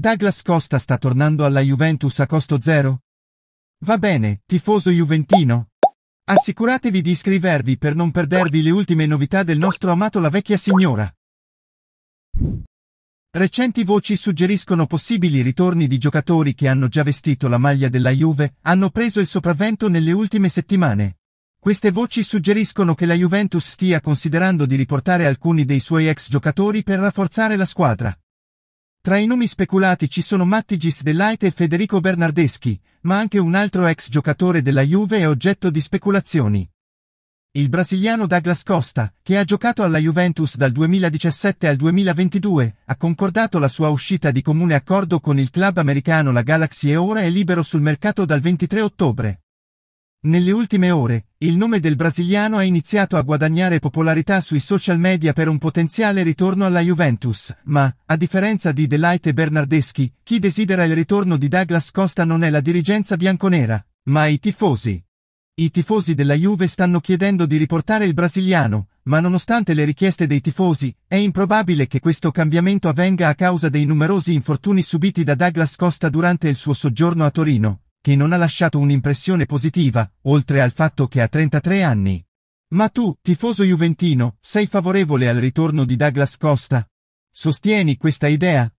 Douglas Costa sta tornando alla Juventus a costo zero? Va bene, tifoso juventino. Assicuratevi di iscrivervi per non perdervi le ultime novità del nostro amato La Vecchia Signora. Recenti voci suggeriscono possibili ritorni di giocatori che hanno già vestito la maglia della Juve, hanno preso il sopravvento nelle ultime settimane. Queste voci suggeriscono che la Juventus stia considerando di riportare alcuni dei suoi ex giocatori per rafforzare la squadra. Tra i nomi speculati ci sono Mattigis Delight e Federico Bernardeschi, ma anche un altro ex giocatore della Juve è oggetto di speculazioni. Il brasiliano Douglas Costa, che ha giocato alla Juventus dal 2017 al 2022, ha concordato la sua uscita di comune accordo con il club americano la Galaxy e ora è libero sul mercato dal 23 ottobre. Nelle ultime ore, il nome del brasiliano ha iniziato a guadagnare popolarità sui social media per un potenziale ritorno alla Juventus, ma, a differenza di Delight e Bernardeschi, chi desidera il ritorno di Douglas Costa non è la dirigenza bianconera, ma i tifosi. I tifosi della Juve stanno chiedendo di riportare il brasiliano, ma nonostante le richieste dei tifosi, è improbabile che questo cambiamento avvenga a causa dei numerosi infortuni subiti da Douglas Costa durante il suo soggiorno a Torino, che non ha lasciato un'impressione positiva, oltre al fatto che ha 33 anni. Ma tu, tifoso juventino, sei favorevole al ritorno di Douglas Costa? Sostieni questa idea?